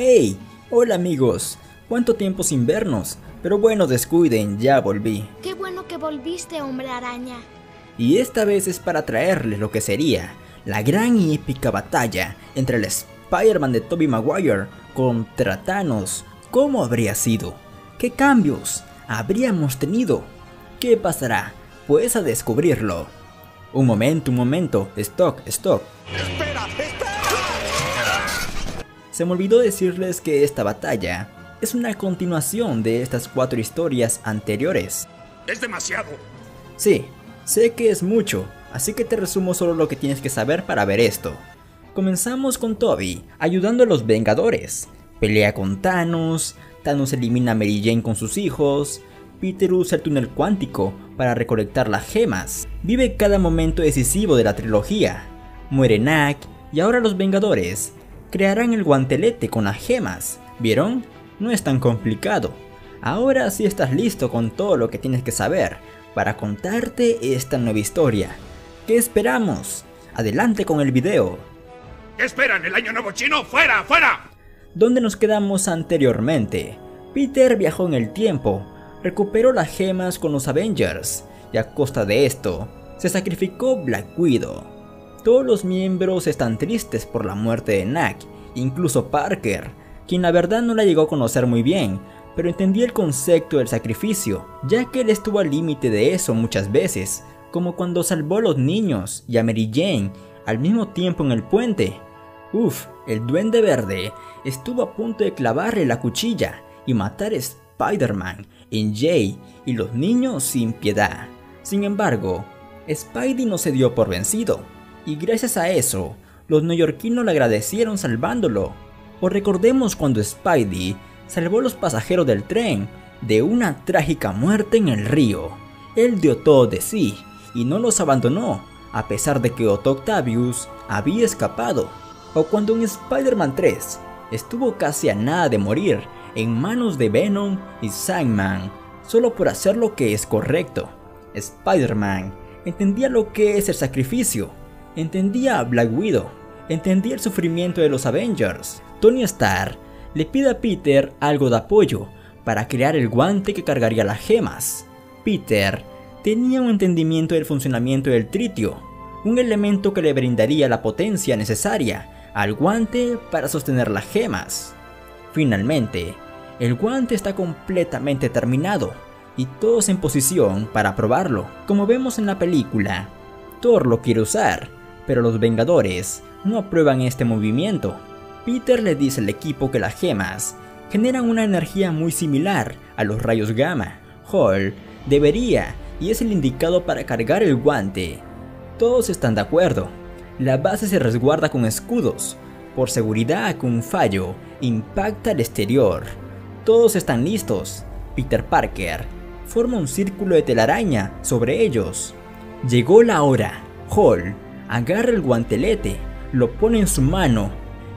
¡Hey! Hola amigos, ¿cuánto tiempo sin vernos? Pero bueno, descuiden, ya volví. Qué bueno que volviste, hombre araña. Y esta vez es para traerles lo que sería la gran y épica batalla entre el Spider-Man de Tobey Maguire contra Thanos. ¿Cómo habría sido? ¿Qué cambios habríamos tenido? ¿Qué pasará? Pues a descubrirlo. Un momento, un momento, stock, stock. Se me olvidó decirles que esta batalla es una continuación de estas cuatro historias anteriores. ¡Es demasiado! Sí, sé que es mucho, así que te resumo solo lo que tienes que saber para ver esto. Comenzamos con Toby, ayudando a los Vengadores. Pelea con Thanos, Thanos elimina a Mary Jane con sus hijos, Peter usa el túnel cuántico para recolectar las gemas. Vive cada momento decisivo de la trilogía. Muere Nack y ahora los Vengadores crearán el guantelete con las gemas. ¿Vieron? No es tan complicado. Ahora sí estás listo con todo lo que tienes que saber para contarte esta nueva historia. ¿Qué esperamos? Adelante con el video. ¿Qué esperan? ¿El año nuevo chino? ¡Fuera! ¡Fuera! Donde nos quedamos anteriormente. Peter viajó en el tiempo, recuperó las gemas con los Avengers y a costa de esto, se sacrificó Black Widow. Todos los miembros están tristes por la muerte de Nack, incluso Parker, quien la verdad no la llegó a conocer muy bien, pero entendía el concepto del sacrificio, ya que él estuvo al límite de eso muchas veces, como cuando salvó a los niños y a Mary Jane al mismo tiempo en el puente. Uf, el duende verde estuvo a punto de clavarle la cuchilla y matar a Spider-Man en Jay y los niños sin piedad. Sin embargo, Spidey no se dio por vencido, y gracias a eso, los neoyorquinos le agradecieron salvándolo. O recordemos cuando Spidey salvó a los pasajeros del tren de una trágica muerte en el río. Él dio todo de sí y no los abandonó, a pesar de que Otto Octavius había escapado. O cuando en Spider-Man 3 estuvo casi a nada de morir en manos de Venom y Sandman, solo por hacer lo que es correcto. Spider-Man entendía lo que es el sacrificio, entendía a Black Widow, entendía el sufrimiento de los Avengers. Tony Stark le pide a Peter algo de apoyo para crear el guante que cargaría las gemas. Peter tenía un entendimiento del funcionamiento del tritio, un elemento que le brindaría la potencia necesaria al guante para sostener las gemas. Finalmente, el guante está completamente terminado y todos en posición para probarlo. Como vemos en la película, Thor lo quiere usar, pero los Vengadores no aprueban este movimiento. Peter le dice al equipo que las gemas generan una energía muy similar a los rayos gamma. Hall debería y es el indicado para cargar el guante. Todos están de acuerdo. La base se resguarda con escudos, por seguridad que un fallo impacta al exterior. Todos están listos. Peter Parker forma un círculo de telaraña sobre ellos. Llegó la hora. Hall agarra el guantelete, lo pone en su mano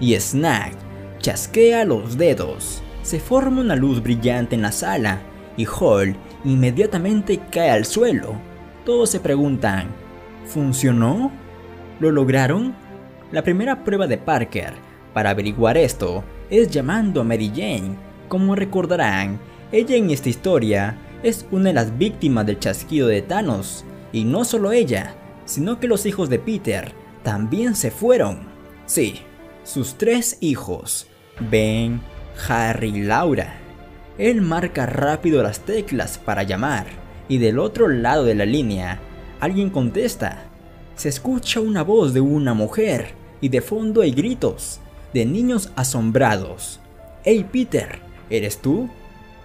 y Snack chasquea los dedos. Se forma una luz brillante en la sala y Hall inmediatamente cae al suelo. Todos se preguntan, ¿funcionó? ¿Lo lograron? La primera prueba de Parker para averiguar esto es llamando a Mary Jane como recordarán, ella en esta historia es una de las víctimas del chasquido de Thanos, y no solo ella, sino que los hijos de Peter también se fueron. Sí, sus tres hijos, Ben, Harry y Laura. Él marca rápido las teclas para llamar, y del otro lado de la línea, alguien contesta. Se escucha una voz de una mujer, y de fondo hay gritos, de niños asombrados. ¡Hey Peter! ¿Eres tú?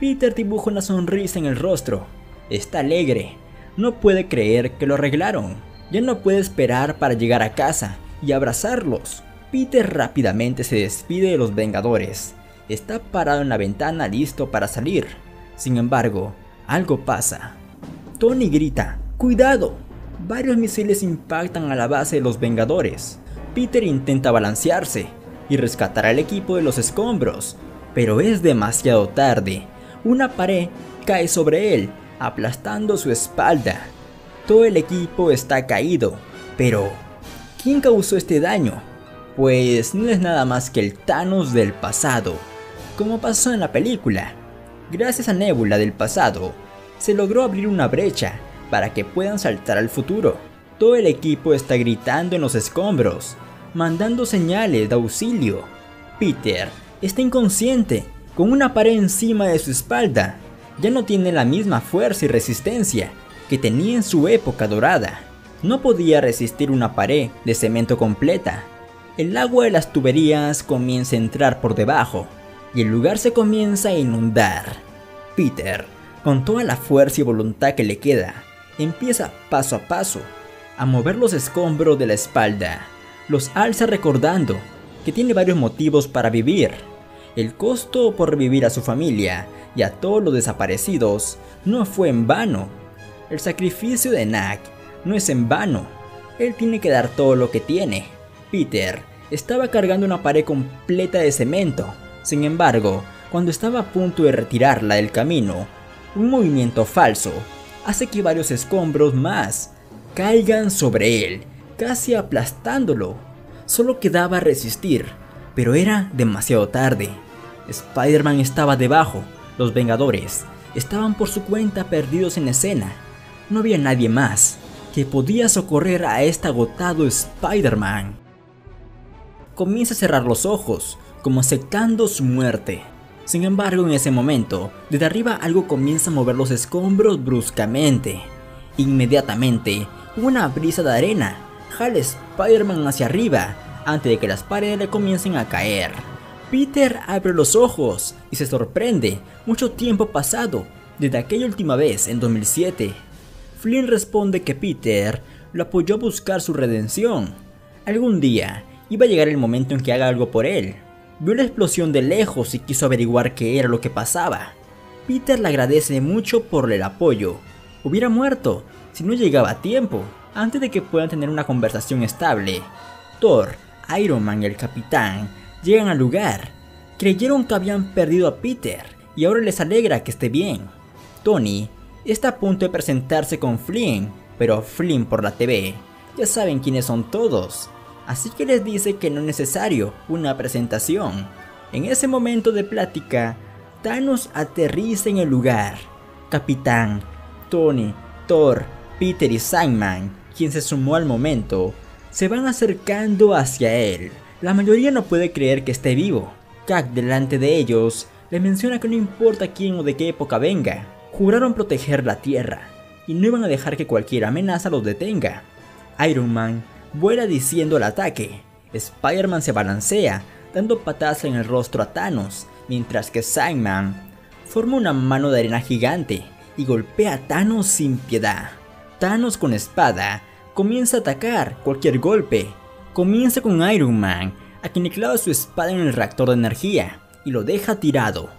Peter dibuja una sonrisa en el rostro. Está alegre. No puede creer que lo arreglaron. Ya no puede esperar para llegar a casa y abrazarlos. Peter rápidamente se despide de los Vengadores. Está parado en la ventana listo para salir. Sin embargo, algo pasa. Tony grita, ¡Cuidado! Varios misiles impactan a la base de los Vengadores. Peter intenta balancearse y rescatar al equipo de los escombros, pero es demasiado tarde. Una pared cae sobre él, aplastando su espalda. Todo el equipo está caído, pero ¿quién causó este daño? pues no es nada más que el Thanos del pasado, como pasó en la película. Gracias a Nebula del pasado, se logró abrir una brecha para que puedan saltar al futuro. Todo el equipo está gritando en los escombros, mandando señales de auxilio. Peter está inconsciente, con una pared encima de su espalda. Ya no tiene la misma fuerza y resistencia que tenía en su época dorada. No podía resistir una pared de cemento completa. El agua de las tuberías comienza a entrar por debajo y el lugar se comienza a inundar. Peter, con toda la fuerza y voluntad que le queda, empieza paso a paso a mover los escombros de la espalda. Los alza recordando que tiene varios motivos para vivir. El costo por revivir a su familia y a todos los desaparecidos no fue en vano. El sacrificio de Nack no es en vano. Él tiene que dar todo lo que tiene. Peter estaba cargando una pared completa de cemento. Sin embargo, cuando estaba a punto de retirarla del camino, un movimiento falso hace que varios escombros más caigan sobre él, casi aplastándolo. Solo quedaba resistir, pero era demasiado tarde. Spider-Man estaba debajo, los Vengadores estaban por su cuenta perdidos en escena. No había nadie más que podía socorrer a este agotado Spider-Man. Comienza a cerrar los ojos, como aceptando su muerte. Sin embargo, en ese momento, desde arriba algo comienza a mover los escombros bruscamente. Inmediatamente, una brisa de arena jala Spider-Man hacia arriba antes de que las paredes le comiencen a caer. Peter abre los ojos y se sorprende, mucho tiempo pasado, desde aquella última vez en 2007. Flynn responde que Peter lo apoyó a buscar su redención. Algún día iba a llegar el momento en que haga algo por él. Vio la explosión de lejos y quiso averiguar qué era lo que pasaba. Peter le agradece mucho por el apoyo. Hubiera muerto si no llegaba a tiempo, antes de que puedan tener una conversación estable. Thor, Iron Man y el capitán llegan al lugar. Creyeron que habían perdido a Peter y ahora les alegra que esté bien. Tony está a punto de presentarse con Flynn, pero Flynn por la TV ya saben quiénes son todos, así que les dice que no es necesario una presentación. En ese momento de plática, Thanos aterriza en el lugar. Capitán, Tony, Thor, Peter y Simon, quien se sumó al momento, se van acercando hacia él. La mayoría no puede creer que esté vivo. Kak delante de ellos le menciona que no importa quién o de qué época venga, juraron proteger la Tierra y no iban a dejar que cualquier amenaza los detenga. Iron Man vuela diciendo el ataque. Spider-Man se balancea, dando patadas en el rostro a Thanos, mientras que Simon forma una mano de arena gigante y golpea a Thanos sin piedad. Thanos con espada comienza a atacar cualquier golpe. Comienza con Iron Man, a quien clava su espada en el reactor de energía y lo deja tirado.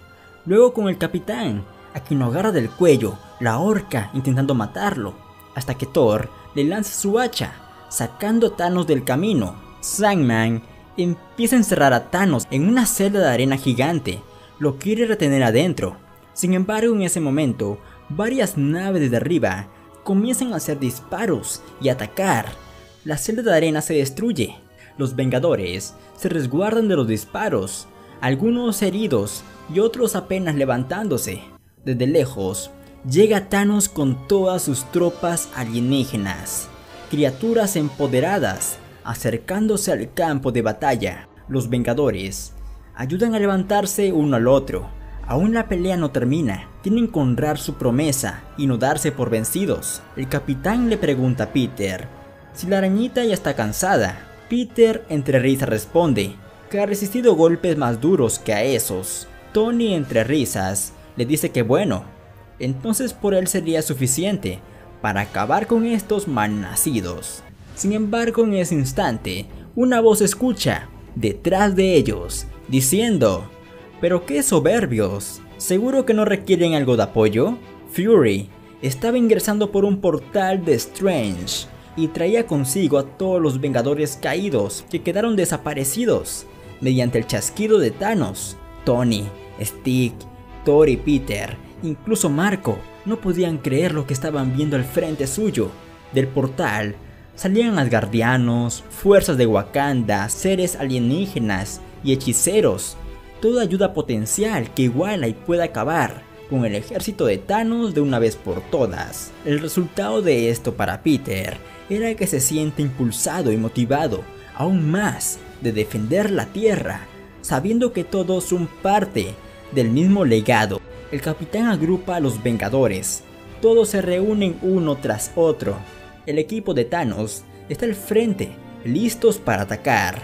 Luego con el capitán, a quien lo agarra del cuello, la ahorca intentando matarlo, hasta que Thor le lanza su hacha, sacando a Thanos del camino. Sandman empieza a encerrar a Thanos en una celda de arena gigante, lo quiere retener adentro. Sin embargo, en ese momento, varias naves desde arriba comienzan a hacer disparos y atacar. La celda de arena se destruye. Los Vengadores se resguardan de los disparos, algunos heridos y otros apenas levantándose. Desde lejos, llega Thanos con todas sus tropas alienígenas, criaturas empoderadas, acercándose al campo de batalla. Los Vengadores ayudan a levantarse uno al otro. Aún la pelea no termina, tienen que honrar su promesa y no darse por vencidos. El capitán le pregunta a Peter si la arañita ya está cansada. Peter entre risas responde que ha resistido golpes más duros que a esos. Tony entre risas le dice que bueno, entonces por él sería suficiente para acabar con estos malnacidos. Sin embargo, en ese instante, una voz escucha detrás de ellos, diciendo, pero qué soberbios, ¿seguro que no requieren algo de apoyo? Fury estaba ingresando por un portal de Strange y traía consigo a todos los Vengadores caídos que quedaron desaparecidos mediante el chasquido de Thanos. Tony, Stick, Y Peter, incluso Marco, no podían creer lo que estaban viendo al frente suyo. Del portal Salían asgardianos, fuerzas de Wakanda, seres alienígenas y hechiceros. Toda ayuda potencial que iguala y pueda acabar con el ejército de Thanos de una vez por todas. El resultado de esto para Peter era que se siente impulsado y motivado aún más de defender la Tierra, sabiendo que todos son parte del mismo legado. El capitán agrupa a los Vengadores, todos se reúnen uno tras otro. El equipo de Thanos está al frente, listos para atacar.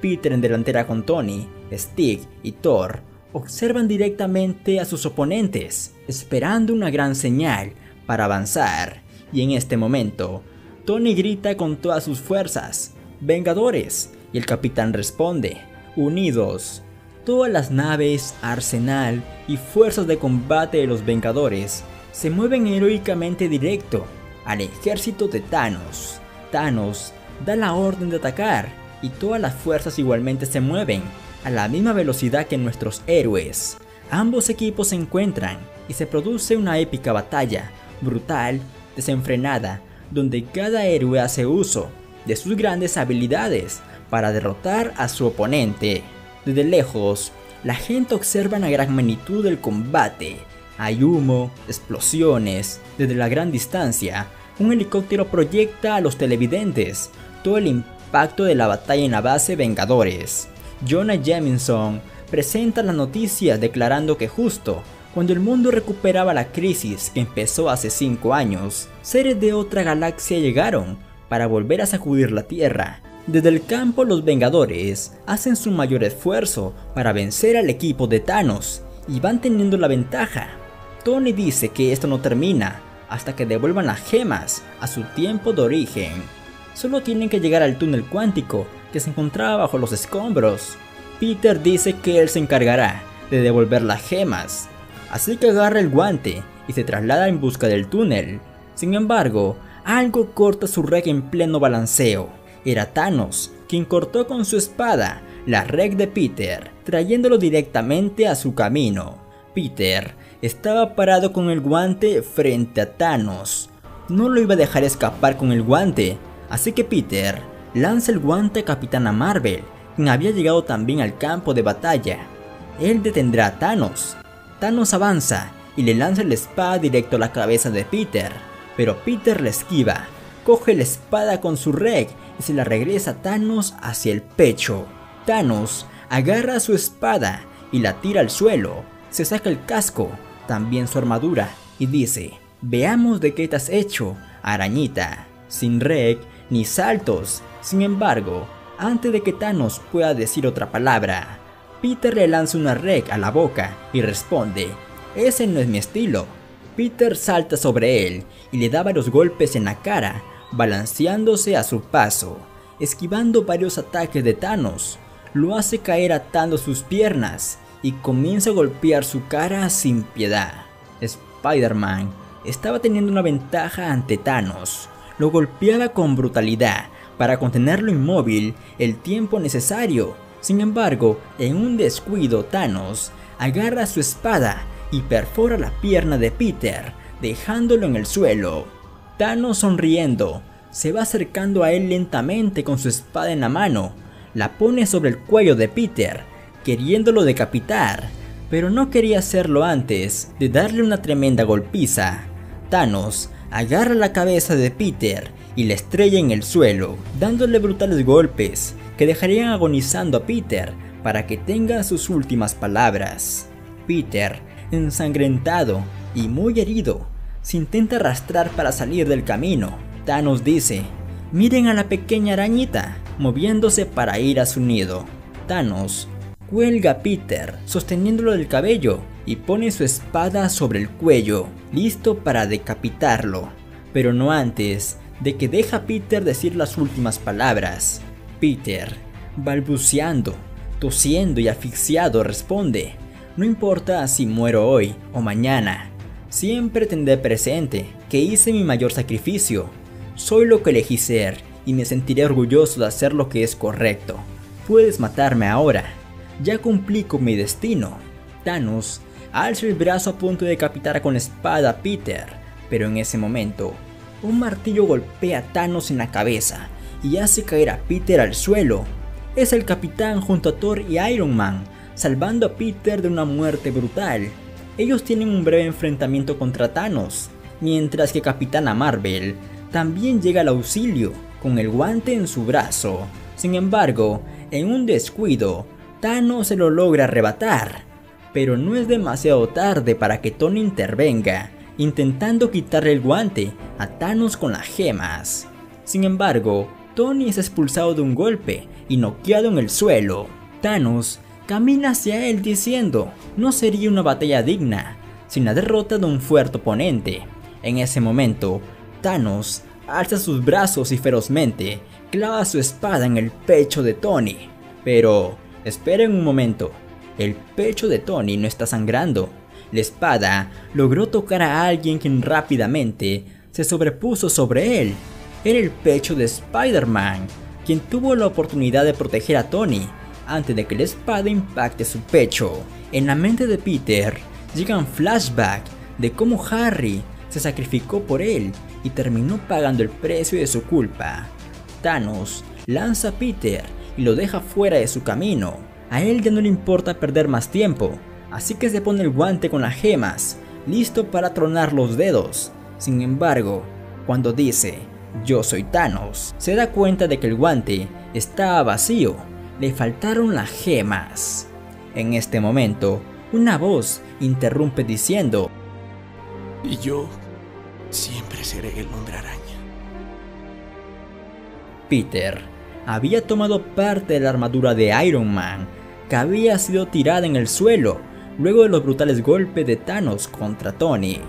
Peter en delantera con Tony, Stig y Thor observan directamente a sus oponentes, esperando una gran señal para avanzar. Y en este momento, Tony grita con todas sus fuerzas, Vengadores, y el capitán responde, Unidos. Todas las naves, arsenal y fuerzas de combate de los Vengadores se mueven heroicamente directo al ejército de Thanos. Thanos da la orden de atacar y todas las fuerzas igualmente se mueven a la misma velocidad que nuestros héroes. Ambos equipos se encuentran y se produce una épica batalla, brutal, desenfrenada, donde cada héroe hace uso de sus grandes habilidades para derrotar a su oponente. Desde lejos, la gente observa la gran magnitud del combate. Hay humo, explosiones, desde la gran distancia, un helicóptero proyecta a los televidentes todo el impacto de la batalla en la base Vengadores. Jonah Jameson presenta las noticias declarando que justo cuando el mundo recuperaba la crisis que empezó hace 5 años, seres de otra galaxia llegaron para volver a sacudir la Tierra. Desde el campo los Vengadores hacen su mayor esfuerzo para vencer al equipo de Thanos y van teniendo la ventaja. Tony dice que esto no termina hasta que devuelvan las gemas a su tiempo de origen. Solo tienen que llegar al túnel cuántico que se encontraba bajo los escombros. Peter dice que él se encargará de devolver las gemas, así que agarra el guante y se traslada en busca del túnel. Sin embargo, algo corta su red en pleno balanceo. Era Thanos, quien cortó con su espada la red de Peter, trayéndolo directamente a su camino. Peter estaba parado con el guante frente a Thanos. No lo iba a dejar escapar con el guante, así que Peter lanza el guante a Capitana Marvel, quien había llegado también al campo de batalla. Él detendrá a Thanos. Thanos avanza y le lanza la espada directo a la cabeza de Peter, pero Peter la esquiva, coge la espada con su reg y se la regresa a Thanos hacia el pecho. Thanos agarra su espada y la tira al suelo, se saca el casco, también su armadura, y dice, veamos de qué has hecho, arañita, sin reg ni saltos. Sin embargo, antes de que Thanos pueda decir otra palabra, Peter le lanza una reg a la boca y responde, ese no es mi estilo. Peter salta sobre él y le da varios golpes en la cara, balanceándose a su paso, esquivando varios ataques de Thanos. Lo hace caer atando sus piernas y comienza a golpear su cara sin piedad. Spider-Man estaba teniendo una ventaja ante Thanos. Lo golpeaba con brutalidad para contenerlo inmóvil el tiempo necesario. Sin embargo, en un descuido Thanos agarra su espada y perfora la pierna de Peter, dejándolo en el suelo. Thanos sonriendo, se va acercando a él lentamente con su espada en la mano, la pone sobre el cuello de Peter, queriéndolo decapitar, pero no quería hacerlo antes de darle una tremenda golpiza. Thanos agarra la cabeza de Peter y la estrella en el suelo, dándole brutales golpes que dejarían agonizando a Peter para que tenga sus últimas palabras. Peter, ensangrentado y muy herido, se intenta arrastrar para salir del camino. Thanos dice, miren a la pequeña arañita, moviéndose para ir a su nido. Thanos cuelga a Peter sosteniéndolo del cabello y pone su espada sobre el cuello, listo para decapitarlo, pero no antes de que deja a Peter decir las últimas palabras. Peter, balbuceando, tosiendo y asfixiado, responde, no importa si muero hoy o mañana, siempre tendré presente que hice mi mayor sacrificio. Soy lo que elegí ser y me sentiré orgulloso de hacer lo que es correcto. Puedes matarme ahora, ya cumplí con mi destino. Thanos alza el brazo a punto de decapitar con espada a Peter, pero en ese momento, un martillo golpea a Thanos en la cabeza y hace caer a Peter al suelo. Es el capitán junto a Thor y Iron Man, salvando a Peter de una muerte brutal. Ellos tienen un breve enfrentamiento contra Thanos, mientras que Capitana Marvel también llega al auxilio con el guante en su brazo. Sin embargo, en un descuido, Thanos se lo logra arrebatar, pero no es demasiado tarde para que Tony intervenga, intentando quitarle el guante a Thanos con las gemas. Sin embargo, Tony es expulsado de un golpe y noqueado en el suelo. Thanos camina hacia él diciendo, no sería una batalla digna, sin la derrota de un fuerte oponente. En ese momento, Thanos alza sus brazos y ferozmente clava su espada en el pecho de Tony. Pero, esperen un momento, el pecho de Tony no está sangrando. La espada logró tocar a alguien quien rápidamente se sobrepuso sobre él. Era el pecho de Spider-Man, quien tuvo la oportunidad de proteger a Tony antes de que la espada impacte su pecho. En la mente de Peter llegan flashbacks de cómo Harry se sacrificó por él y terminó pagando el precio de su culpa. Thanos lanza a Peter y lo deja fuera de su camino. A él ya no le importa perder más tiempo, así que se pone el guante con las gemas, listo para tronar los dedos. Sin embargo, cuando dice yo soy Thanos, se da cuenta de que el guante estaba vacío, le faltaron las gemas. En este momento, una voz interrumpe diciendo, Y yo siempre seré el hombre araña. Peter había tomado parte de la armadura de Iron Man, que había sido tirada en el suelo luego de los brutales golpes de Thanos contra Tony.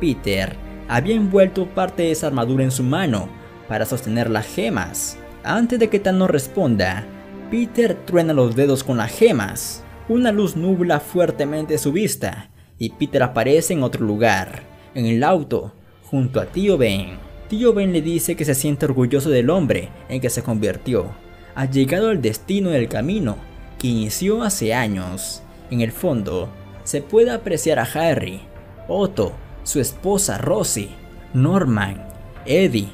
Peter había envuelto parte de esa armadura en su mano para sostener las gemas. Antes de que Thanos responda, Peter truena los dedos con las gemas. Una luz nubla fuertemente su vista y Peter aparece en otro lugar, en el auto, junto a Tío Ben. Tío Ben le dice que se siente orgulloso del hombre en que se convirtió. Ha llegado al destino del camino que inició hace años. En el fondo, se puede apreciar a Harry, Otto, su esposa Rosie, Norman, Eddie,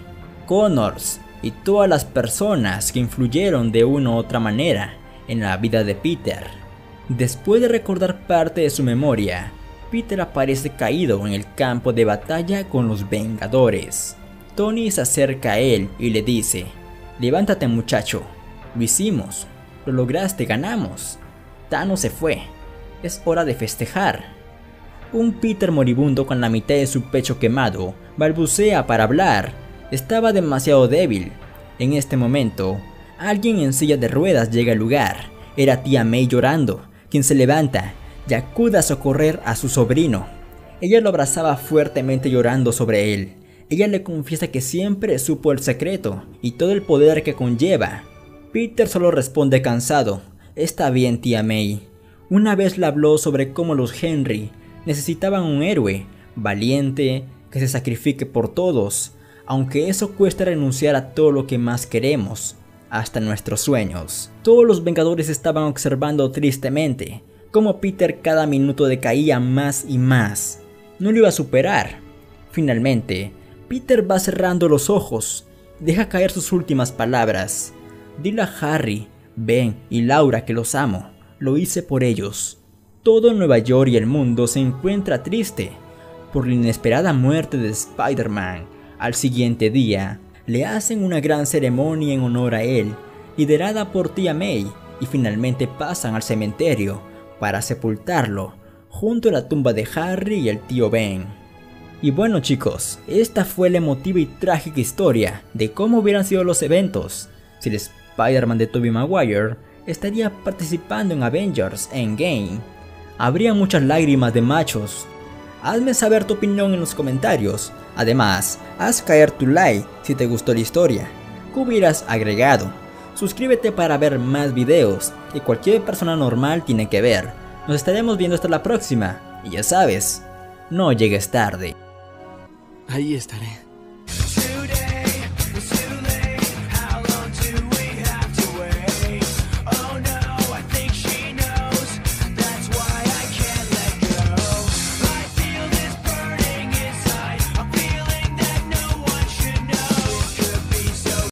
Connors y todas las personas que influyeron de una u otra manera en la vida de Peter. Después de recordar parte de su memoria, Peter aparece caído en el campo de batalla con los Vengadores. Tony se acerca a él y le dice, levántate muchacho, lo hicimos, lo lograste, ganamos. Thanos se fue, es hora de festejar. Un Peter moribundo con la mitad de su pecho quemado balbucea para hablar. Estaba demasiado débil. En este momento, alguien en silla de ruedas llega al lugar. Era tía May llorando, quien se levanta y acude a socorrer a su sobrino. Ella lo abrazaba fuertemente llorando sobre él. Ella le confiesa que siempre supo el secreto y todo el poder que conlleva. Peter solo responde cansado. Está bien, tía May. Una vez le habló sobre cómo los Henry necesitaban un héroe, valiente, que se sacrifique por todos, aunque eso cuesta renunciar a todo lo que más queremos, hasta nuestros sueños. Todos los Vengadores estaban observando tristemente cómo Peter cada minuto decaía más y más. No lo iba a superar. Finalmente, Peter va cerrando los ojos, deja caer sus últimas palabras. Dile a Harry, Ben y Laura que los amo. Lo hice por ellos. Todo Nueva York y el mundo se encuentra triste por la inesperada muerte de Spider-Man. Al siguiente día, le hacen una gran ceremonia en honor a él, liderada por tía May, y finalmente pasan al cementerio para sepultarlo, junto a la tumba de Harry y el tío Ben. Y bueno chicos, esta fue la emotiva y trágica historia de cómo hubieran sido los eventos si el Spider-Man de Tobey Maguire estaría participando en Avengers Endgame. Habría muchas lágrimas de machos. Hazme saber tu opinión en los comentarios. Además, haz caer tu like si te gustó la historia. ¿Qué hubieras agregado? Suscríbete para ver más videos que cualquier persona normal tiene que ver. Nos estaremos viendo hasta la próxima. Y ya sabes, no llegues tarde. Ahí estaré.